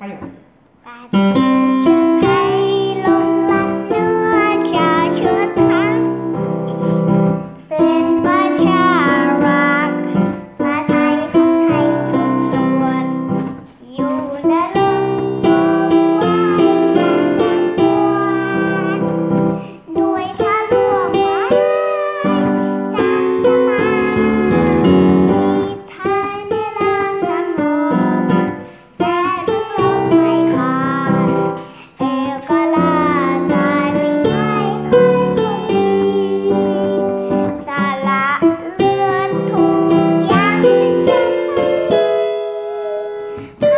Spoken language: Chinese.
八九。八九。Bye.